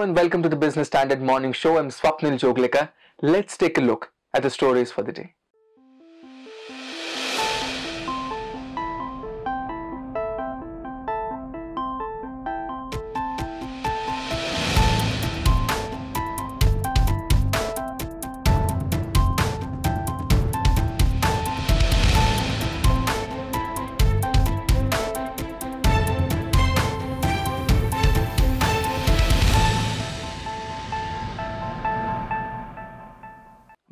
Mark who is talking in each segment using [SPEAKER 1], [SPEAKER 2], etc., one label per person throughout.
[SPEAKER 1] And welcome to the Business Standard Morning Show. I'm Swapnil Joglekar. Let's take a look at the stories for the day.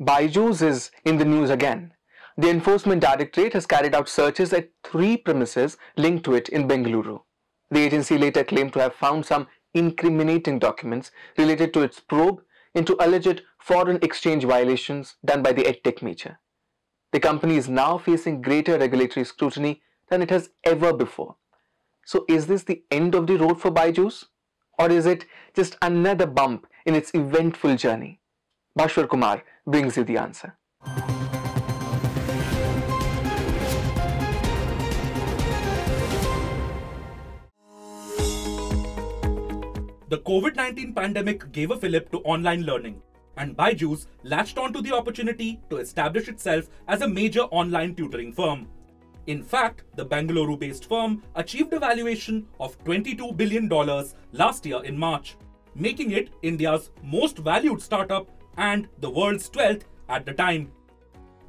[SPEAKER 1] Byju's is in the news again. The Enforcement Directorate has carried out searches at three premises linked to it in Bengaluru. The agency later claimed to have found some incriminating documents related to its probe into alleged foreign exchange violations done by the EdTech major. The company is now facing greater regulatory scrutiny than it has ever before. So is this the end of the road for Byju's? Or is it just another bump in its eventful journey? Bhaswar Kumar brings you the answer.
[SPEAKER 2] The COVID 19 pandemic gave a fillip to online learning, and Byju's latched onto the opportunity to establish itself as a major online tutoring firm. In fact, the Bangalore based firm achieved a valuation of $22 billion last year in March, making it India's most valued startup and the world's 12th at the time.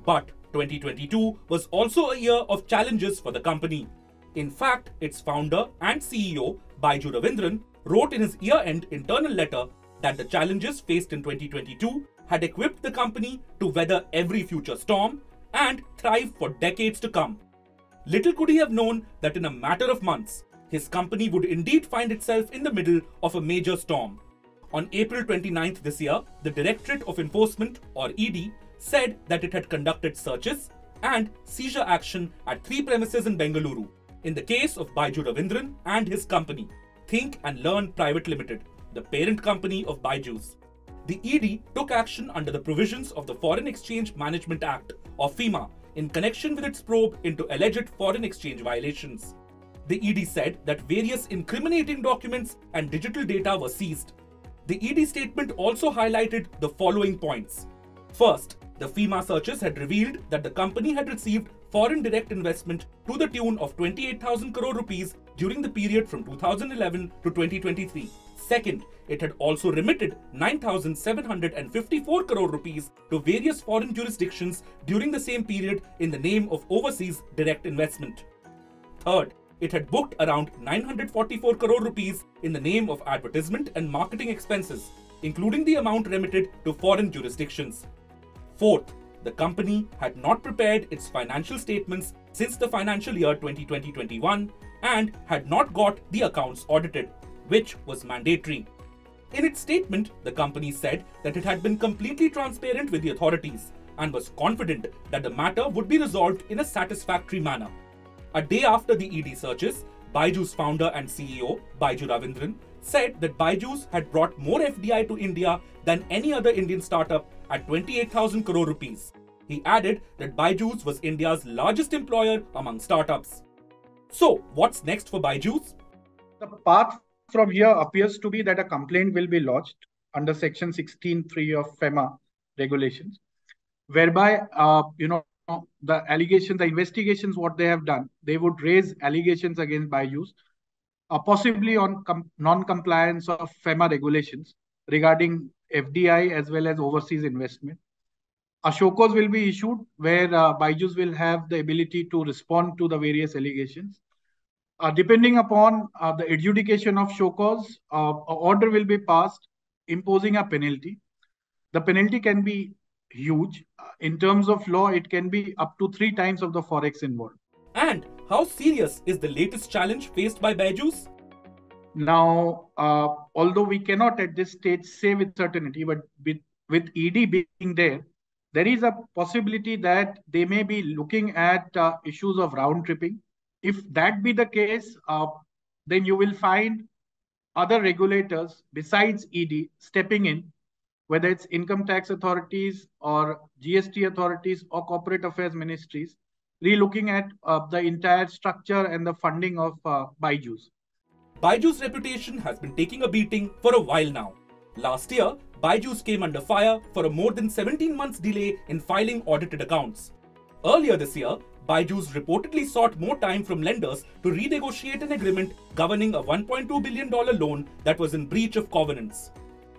[SPEAKER 2] But 2022 was also a year of challenges for the company. In fact, its founder and CEO, Baiju Ravindran, wrote in his year end internal letter that the challenges faced in 2022 had equipped the company to weather every future storm and thrive for decades to come. Little could he have known that in a matter of months, his company would indeed find itself in the middle of a major storm. On April 29th this year, the Directorate of Enforcement, or ED, said that it had conducted searches and seizure action at three premises in Bengaluru in the case of Baiju Ravindran and his company, Think and Learn Private Limited, the parent company of Byju's. The ED took action under the provisions of the Foreign Exchange Management Act, or FEMA, in connection with its probe into alleged foreign exchange violations. The ED said that various incriminating documents and digital data were seized the ED statement also highlighted the following points. First, the FEMA searches had revealed that the company had received foreign direct investment to the tune of 28,000 crore rupees during the period from 2011 to 2023. Second, it had also remitted 9,754 crore rupees to various foreign jurisdictions during the same period in the name of overseas direct investment. Third, it had booked around 944 crore rupees in the name of advertisement and marketing expenses, including the amount remitted to foreign jurisdictions. Fourth, the company had not prepared its financial statements since the financial year 2020-21 and had not got the accounts audited, which was mandatory. In its statement, the company said that it had been completely transparent with the authorities and was confident that the matter would be resolved in a satisfactory manner. A day after the ED searches, Byju's founder and CEO, Baiju Ravindran, said that Byju's had brought more FDI to India than any other Indian startup at 28,000 crore rupees. He added that Byju's was India's largest employer among startups. So, what's next for Byju's?
[SPEAKER 3] The path from here appears to be that a complaint will be lodged under Section 16.3 of FEMA regulations, whereby, uh, you know, the allegations, the investigations, what they have done, they would raise allegations against Byju's, uh, possibly on non-compliance of FEMA regulations regarding FDI as well as overseas investment. A show will be issued where uh, will have the ability to respond to the various allegations. Uh, depending upon uh, the adjudication of cause, uh, order will be passed imposing a penalty. The penalty can be huge. In terms of law, it can be up to three times of the forex involved.
[SPEAKER 2] And how serious is the latest challenge faced by Byju's?
[SPEAKER 3] Now, uh, although we cannot at this stage say with certainty, but with, with ED being there, there is a possibility that they may be looking at uh, issues of round tripping. If that be the case, uh, then you will find other regulators besides ED stepping in whether it's income tax authorities or GST authorities or corporate affairs ministries, re-looking at uh, the entire structure and the funding of uh, Byju's.
[SPEAKER 2] Byju's reputation has been taking a beating for a while now. Last year, Byju's came under fire for a more than 17 months delay in filing audited accounts. Earlier this year, Byju's reportedly sought more time from lenders to renegotiate an agreement governing a $1.2 billion loan that was in breach of covenants.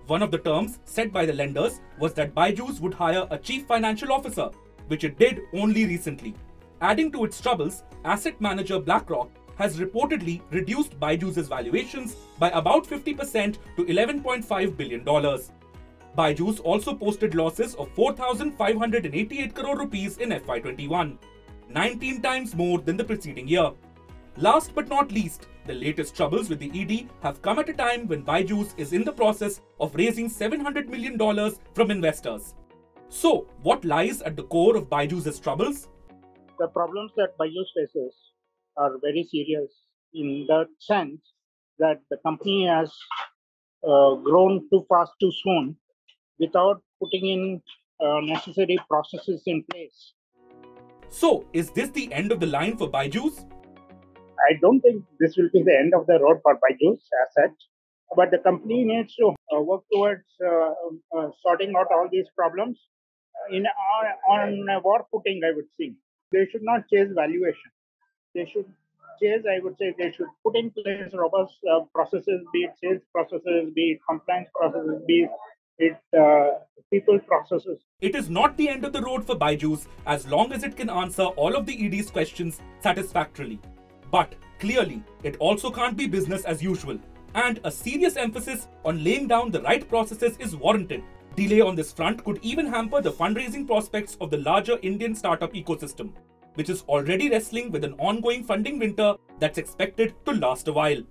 [SPEAKER 2] One of the terms set by the lenders was that Byju's would hire a chief financial officer, which it did only recently. Adding to its troubles, asset manager BlackRock has reportedly reduced Byju's valuations by about 50% to $11.5 billion. Byju's also posted losses of 4,588 crore rupees in FY21, 19 times more than the preceding year. Last but not least, the latest troubles with the ED have come at a time when Byju's is in the process of raising $700 million from investors. So, what lies at the core of Byju's troubles?
[SPEAKER 4] The problems that Byju's faces are very serious in the sense that the company has uh, grown too fast too soon without putting in uh, necessary processes in place.
[SPEAKER 2] So, is this the end of the line for Byju's?
[SPEAKER 4] I don't think this will be the end of the road for Byju's as such, but the company needs to uh, work towards uh, uh, sorting out all these problems in on, a war footing. I would say they should not chase valuation. They should chase. I would say they should put in place robust processes, be it sales processes, be it compliance processes, be it uh, people processes.
[SPEAKER 2] It is not the end of the road for Byju's as long as it can answer all of the ED's questions satisfactorily. But clearly, it also can't be business as usual, and a serious emphasis on laying down the right processes is warranted. Delay on this front could even hamper the fundraising prospects of the larger Indian startup ecosystem, which is already wrestling with an ongoing funding winter that's expected to last a while.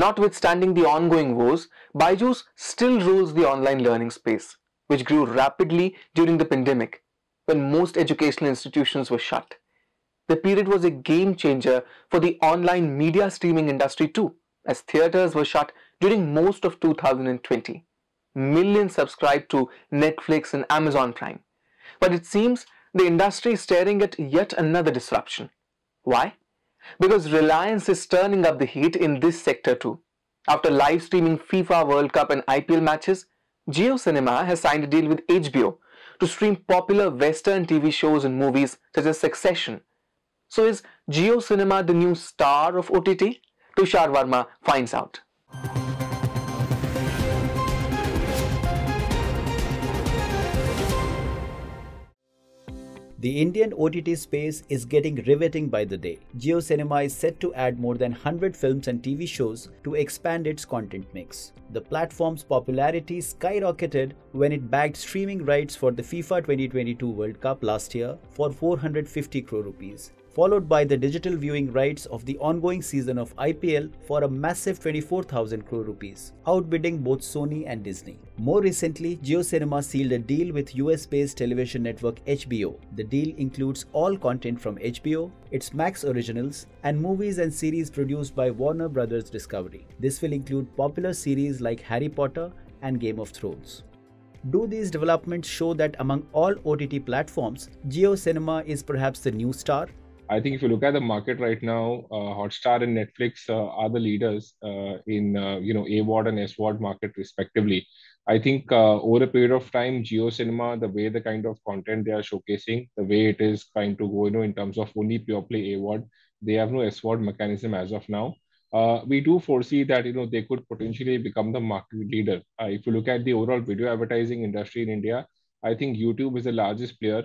[SPEAKER 1] Notwithstanding the ongoing woes, Byju's still rules the online learning space, which grew rapidly during the pandemic when most educational institutions were shut. The period was a game changer for the online media streaming industry too, as theaters were shut during most of 2020. Millions subscribed to Netflix and Amazon Prime. But it seems the industry is staring at yet another disruption. Why? Because Reliance is turning up the heat in this sector too. After live streaming FIFA World Cup and IPL matches, Jio Cinema has signed a deal with HBO to stream popular Western TV shows and movies such as Succession. So is Jio Cinema the new star of OTT? Tushar Verma finds out.
[SPEAKER 5] The Indian OTT space is getting riveting by the day. Jio Cinema is set to add more than 100 films and TV shows to expand its content mix. The platform's popularity skyrocketed when it bagged streaming rights for the FIFA 2022 World Cup last year for 450 crore rupees followed by the digital viewing rights of the ongoing season of IPL for a massive 24,000 crore rupees, outbidding both Sony and Disney. More recently, Jio Cinema sealed a deal with US-based television network HBO. The deal includes all content from HBO, its Max originals, and movies and series produced by Warner Brothers Discovery. This will include popular series like Harry Potter and Game of Thrones. Do these developments show that among all OTT platforms, Jio Cinema is perhaps the new star
[SPEAKER 6] I think if you look at the market right now, uh, Hotstar and Netflix uh, are the leaders uh, in uh, you know AVOD and SVOD market respectively. I think uh, over a period of time, Jio Cinema, the way the kind of content they are showcasing, the way it is trying to go, you know, in terms of only pure play AVOD, they have no SVOD mechanism as of now. Uh, we do foresee that you know they could potentially become the market leader. if you look at the overall video advertising industry in India, I think YouTube is the largest player,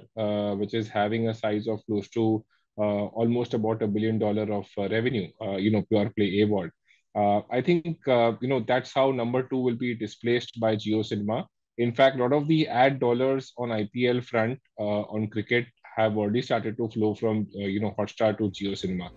[SPEAKER 6] which is having a size of close to Uh, almost about a billion dollar of uh, revenue, uh, you know, pure play AVOD. Uh, I think, uh, you know, that's how number two will be displaced by Jio Cinema. In fact, a lot of the ad dollars on IPL front on cricket have already started to flow from, you know, Hotstar to Jio Cinema.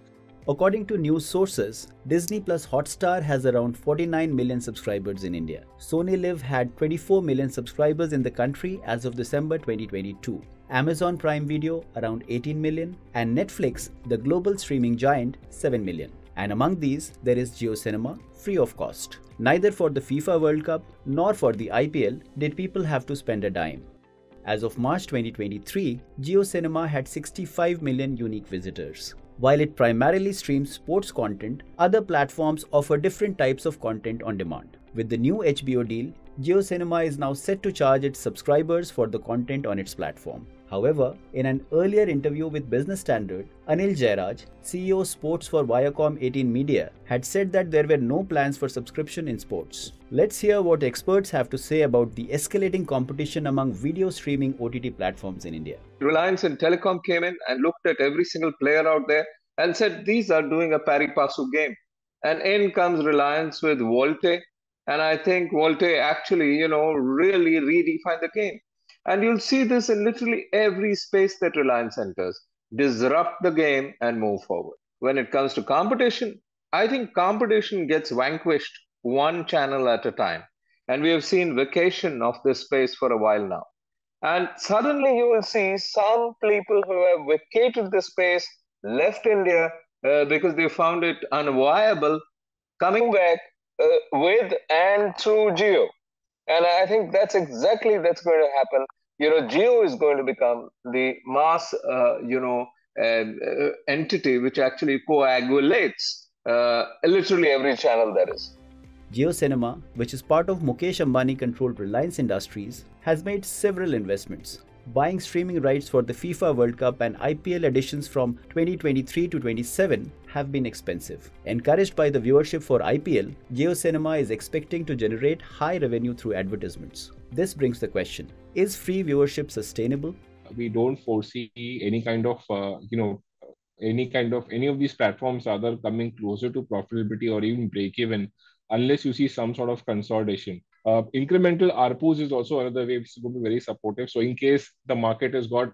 [SPEAKER 5] According to news sources, Disney Plus Hotstar has around 49 million subscribers in India. Sony Live had 24 million subscribers in the country as of December 2022. Amazon Prime Video around 18 million, and Netflix, the global streaming giant, 7 million. And among these, there is JioCinema, free of cost. Neither for the FIFA World Cup nor for the IPL did people have to spend a dime. As of March 2023, JioCinema had 65 million unique visitors. While it primarily streams sports content, other platforms offer different types of content on demand. With the new HBO deal, JioCinema is now set to charge its subscribers for the content on its platform. However, in an earlier interview with Business Standard, Anil Jayaraj, CEO Sports for Viacom 18 Media, had said that there were no plans for subscription in sports. Let's hear what experts have to say about the escalating competition among video streaming OTT platforms in India.
[SPEAKER 7] Reliance and Telecom came in and looked at every single player out there and said these are doing a pari passu game. And in comes Reliance with VoLTE, and I think VoLTE actually, you know, really redefined the game. And you'll see this in literally every space that Reliance enters. Disrupt the game and move forward. When it comes to competition, I think competition gets vanquished one channel at a time. And we have seen vacation of this space for a while now. And suddenly you will see some people who have vacated the space, left India uh, because they found it unviable, coming back with and through Jio. And I think that's exactly that's going to happen. You know, Jio is going to become the mass, uh, you know, uh, entity which actually coagulates uh, literally every channel there is.
[SPEAKER 5] JioCinema, which is part of Mukesh Ambani controlled Reliance Industries, has made several investments buying streaming rights for the FIFA World Cup and IPL editions from 2023 to 27 have been expensive. Encouraged by the viewership for IPL, JioCinema is expecting to generate high revenue through advertisements. This brings the question, is free viewership sustainable?
[SPEAKER 6] We don't foresee any kind of, uh, you know, any kind of any of these platforms either coming closer to profitability or even break even unless you see some sort of consolidation. Uh, incremental ARPUs is also another way which is going to be very supportive. So in case the market has got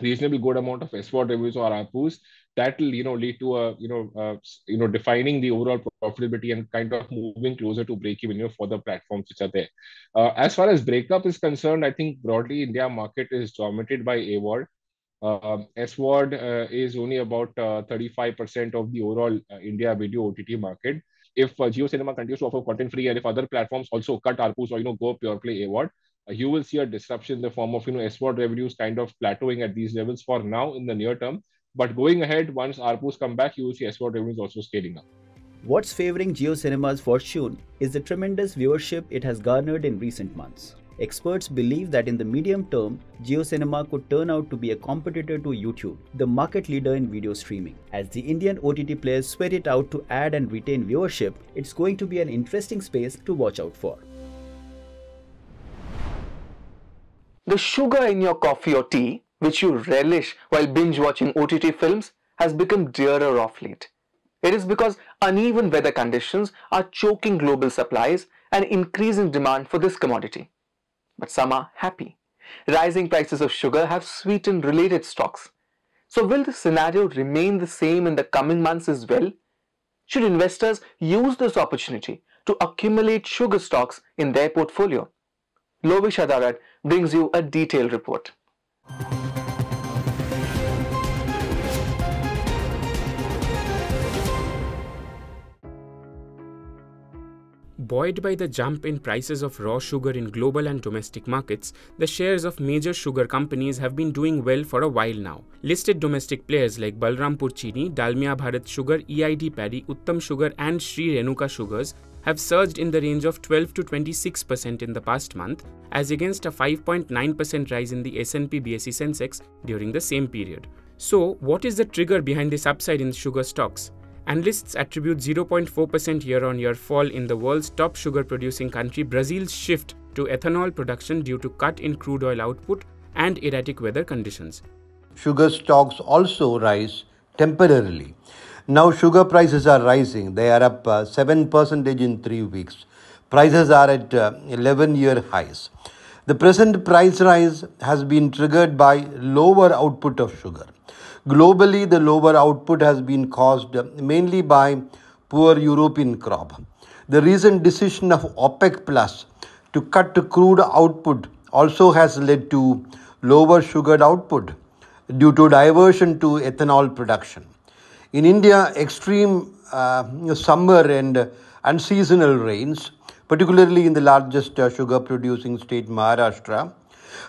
[SPEAKER 6] reasonably good amount of SVOD revenues or ARPUs, that will you know lead to a you know uh, you know defining the overall profitability and kind of moving closer to break even you know, for the platforms which are there. Uh, as far as breakup is concerned, I think broadly India market is dominated by AVOD. Uh, SVOD uh, is only about 35% uh, of the overall uh, India video OTT market if uh, cinema continues to offer content free and if other platforms also cut ARPUs or you know go pure play uh, you will see a disruption in the form of you know SVOD revenues kind of plateauing at these levels for now in the near term. But going ahead, once ARPUs come back, you will see SVOD revenues also scaling up.
[SPEAKER 5] What's favoring JioCinema's fortune is the tremendous viewership it has garnered in recent months. Experts believe that in the medium term, JioCinema could turn out to be a competitor to YouTube, the market leader in video streaming. As the Indian OTT players sweat it out to add and retain viewership, it's going to be an interesting space to watch out for.
[SPEAKER 1] The sugar in your coffee or tea, which you relish while binge watching OTT films, has become dearer of late. It is because uneven weather conditions are choking global supplies and increasing demand for this commodity but some are happy. Rising prices of sugar have sweetened related stocks. So will the scenario remain the same in the coming months as well? Should investors use this opportunity to accumulate sugar stocks in their portfolio? Lovish Adarat brings you a detailed report.
[SPEAKER 8] Buoyed by the jump in prices of raw sugar in global and domestic markets, the shares of major sugar companies have been doing well for a while now. Listed domestic players like Balrampur Chini, Dalmia Bharat Sugar, EID Parry, Uttam Sugar, and Sri Renuka Sugars have surged in the range of 12 to 26% in the past month, as against a 5.9% rise in the S&P BSE Sensex during the same period. So, what is the trigger behind this upside in sugar stocks? Analysts attribute 0.4% year on year fall in the world's top sugar producing country Brazil's shift to ethanol production due to cut in crude oil output and erratic weather conditions.
[SPEAKER 9] Sugar stocks also rise temporarily. Now sugar prices are rising. They are up uh, 7% in 3 weeks. Prices are at uh, 11 year highs. The present price rise has been triggered by lower output of sugar. Globally, the lower output has been caused mainly by poor European crop. The recent decision of OPEC Plus to cut crude output also has led to lower sugar output due to diversion to ethanol production. In India, extreme uh, summer and unseasonal rains, particularly in the largest uh, sugar producing state Maharashtra,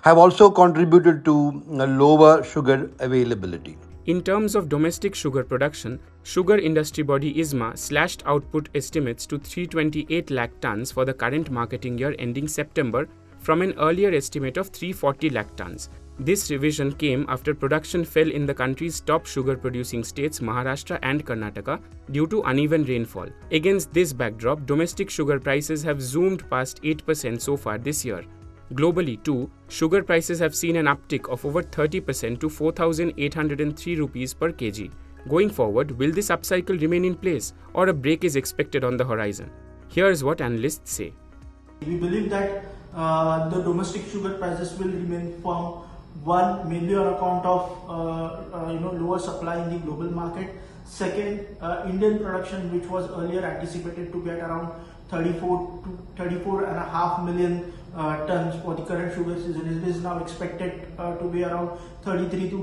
[SPEAKER 9] have also contributed to lower sugar availability.
[SPEAKER 8] In terms of domestic sugar production, sugar industry body ISMA slashed output estimates to 328 lakh tons for the current marketing year ending September from an earlier estimate of 340 lakh tons. This revision came after production fell in the country's top sugar producing states Maharashtra and Karnataka due to uneven rainfall. Against this backdrop, domestic sugar prices have zoomed past 8% so far this year. Globally, too, sugar prices have seen an uptick of over 30% to 4,803 rupees per kg. Going forward, will this upcycle remain in place or a break is expected on the horizon? Here's what analysts say.
[SPEAKER 10] We believe that uh, the domestic sugar prices will remain firm. One, mainly on account of uh, uh, you know lower supply in the global market. Second, uh, Indian production, which was earlier anticipated to be at around 34 to 34 and a half million tons for the current sugar season. It is now expected uh, to be around 33 to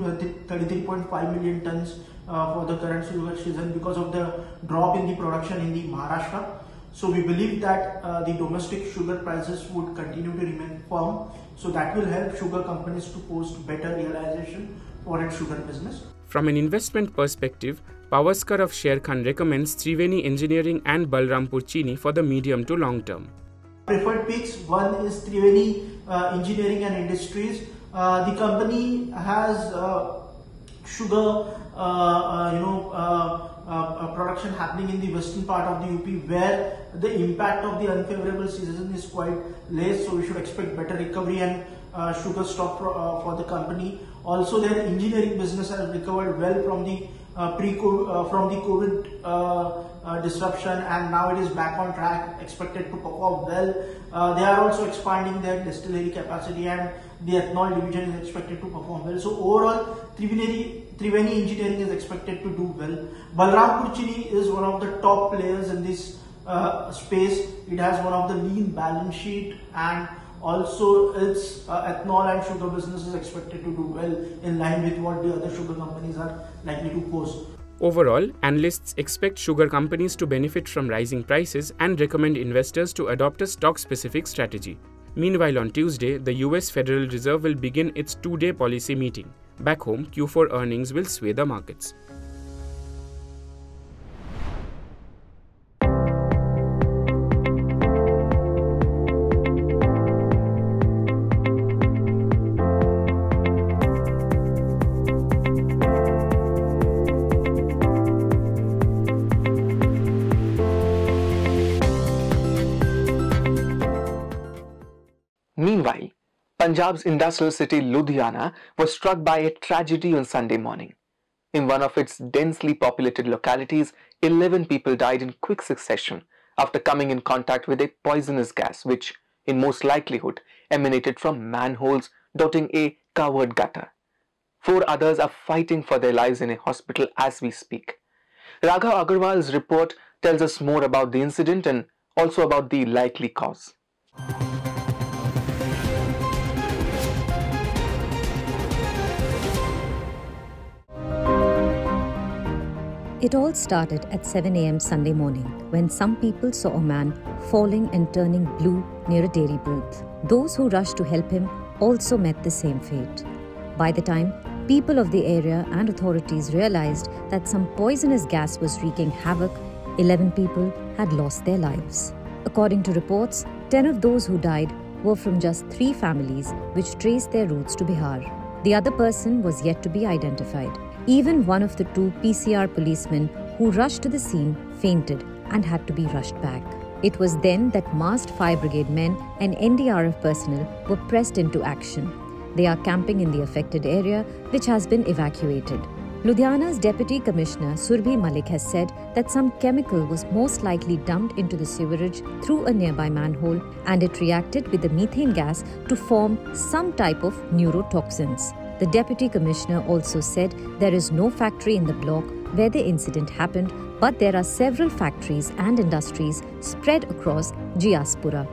[SPEAKER 10] 33.5 million tons uh, for the current sugar season because of the drop in the production in the Maharashtra. So we believe that uh, the domestic sugar prices would continue to remain firm. So that will help sugar companies to post better realization for its sugar business.
[SPEAKER 8] From an investment perspective, Pavaskar of Sharekhan recommends Triveni Engineering and Balrampur Chini for the medium to long term.
[SPEAKER 10] Preferred picks one is Triveni uh, Engineering and Industries. Uh, the company has uh, sugar, uh, uh, you know, uh, production happening in the western part of the UP where the impact of the unfavorable season is quite less. So we should expect better recovery and sugar stock for, for the company. Also, their engineering business has recovered well from the uh, pre uh, from the COVID uh, uh, disruption and now it is back on track, expected to perform well. Uh, they are also expanding their distillery capacity and the ethanol division is expected to perform well. So overall, Triveni, Triveni Engineering is expected to do well. Balrampur Chini is one of the top players in this space. It has one of the lean balance sheet and also its uh, ethanol and sugar business is expected to do well in line with what the other sugar companies are likely to post.
[SPEAKER 8] Overall, analysts expect sugar companies to benefit from rising prices and recommend investors to adopt a stock specific strategy. Meanwhile, on Tuesday, the US Federal Reserve will begin its two day policy meeting. Back home, Q4 earnings will sway the markets.
[SPEAKER 1] Punjab's industrial city Ludhiana was struck by a tragedy on Sunday morning. In one of its densely populated localities, 11 people died in quick succession after coming in contact with a poisonous gas which, in most likelihood, emanated from manholes dotting a covered gutter. Four others are fighting for their lives in a hospital as we speak. Raghav Agarwal's report tells us more about the incident and also about the likely cause.
[SPEAKER 11] It all started at 7 am Sunday morning when some people saw a man falling and turning blue near a dairy booth. Those who rushed to help him also met the same fate. By the time people of the area and authorities realized that some poisonous gas was wreaking havoc, 11 people had lost their lives. According to reports, 10 of those who died were from just three families which traced their roots to Bihar. The other person was yet to be identified. Even one of the two PCR policemen who rushed to the scene fainted and had to be rushed back. It was then that masked fire brigade men and NDRF personnel were pressed into action. They are camping in the affected area, which has been evacuated. Ludhiana's Deputy Commissioner Surbhi Malik has said that some chemical was most likely dumped into the sewerage through a nearby manhole and it reacted with the methane gas to form some type of neurotoxins. The Deputy Commissioner also said there is no factory in the block where the incident happened, but there are several factories and industries spread across Giaspura.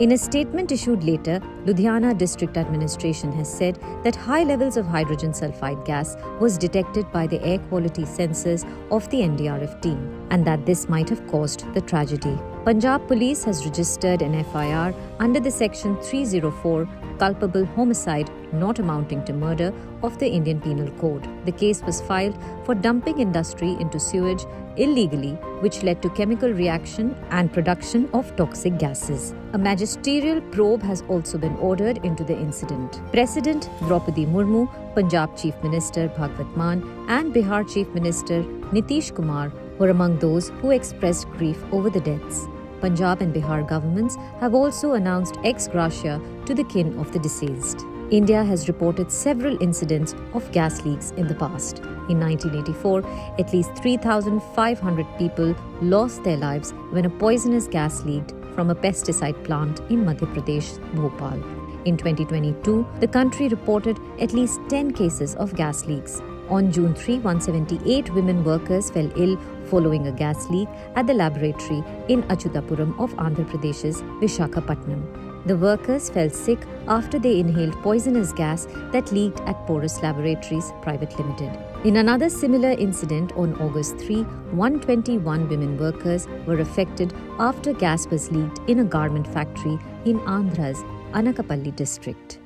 [SPEAKER 11] In a statement issued later, Ludhiana District Administration has said that high levels of hydrogen sulfide gas was detected by the air quality sensors of the NDRF team and that this might have caused the tragedy. Punjab Police has registered an FIR under the section 304 culpable homicide not amounting to murder of the Indian Penal Code. The case was filed for dumping industry into sewage illegally, which led to chemical reaction and production of toxic gases. A magisterial probe has also been ordered into the incident. President Draupadi Murmu, Punjab Chief Minister Bhagwant Mann, and Bihar Chief Minister Nitish Kumar were among those who expressed grief over the deaths. Punjab and Bihar governments have also announced ex gratia to the kin of the deceased. India has reported several incidents of gas leaks in the past. In 1984, at least 3,500 people lost their lives when a poisonous gas leaked from a pesticide plant in Madhya Pradesh, Bhopal. In 2022, the country reported at least 10 cases of gas leaks. On June 3, 178 women workers fell ill following a gas leak at the laboratory in Achutapuram of Andhra Pradesh's Vishakhapatnam. The workers fell sick after they inhaled poisonous gas that leaked at Porus Laboratories Private Limited. In another similar incident on August 3, 121 women workers were affected after gas was leaked in a garment factory in Andhra's Anakapalli district.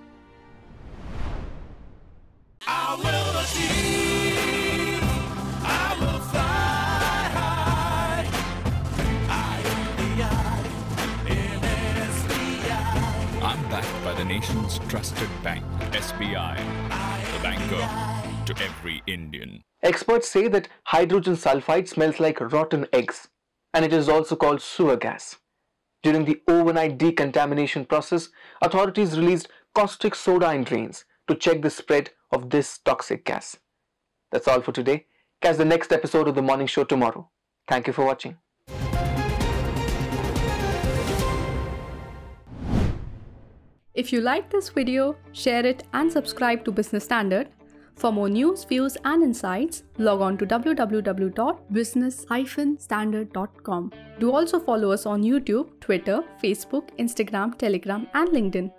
[SPEAKER 12] Nation's trusted bank, SBI, the banker to every Indian.
[SPEAKER 1] Experts say that hydrogen sulfide smells like rotten eggs and it is also called sewer gas. During the overnight decontamination process, authorities released caustic soda in drains to check the spread of this toxic gas. That's all for today. Catch the next episode of the morning show tomorrow. Thank you for watching.
[SPEAKER 13] If you like this video, share it and subscribe to Business Standard. For more news, views and insights, log on to www.business-standard.com. Do also follow us on YouTube, Twitter, Facebook, Instagram, Telegram and LinkedIn.